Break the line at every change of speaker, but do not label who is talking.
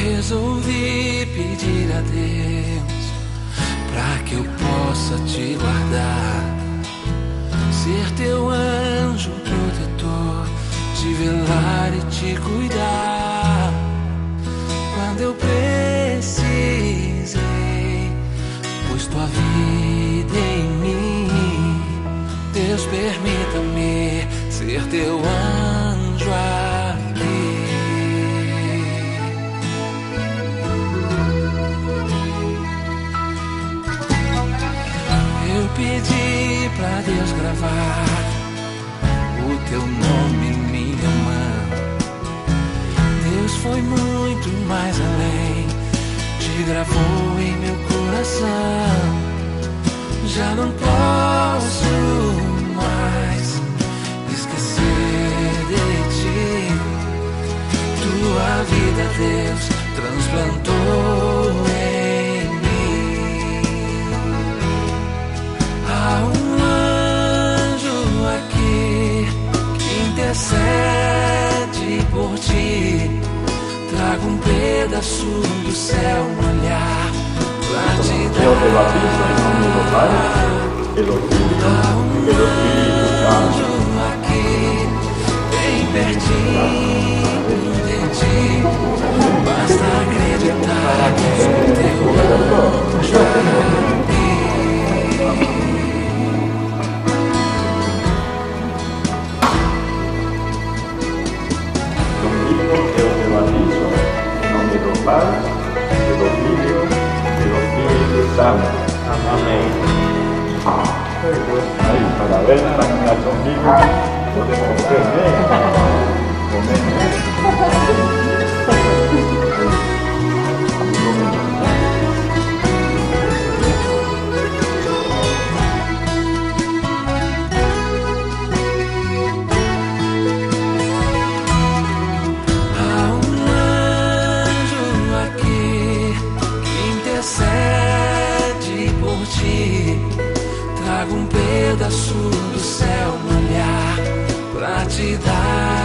resolvi pedir a Deus para que eu possa te guardar, ser teu anjo protetor, te velar e te cuidar. Quando eu precisei, pus tua vida em mim. Deus, permita-me ser teu anjo pedi pra Deus gravar o teu nome em minha mão. Deus foi muito mais além, te gravou em meu coração. Já não posso mais esquecer de ti. Tua vida, Deus, transplantou por ti. Traga um pedaço do céu no olhar pra te
dello Spirito Santo.
anjo aqui, bem pertinho de ti.
Padre, de los Hijos, de los Espíritu Santo. Amén. Ah, ahí, para ver, la para conmigo, podemos
tener. ¿eh? Ti. Traga um pedaço do céu no olhar pra te dar.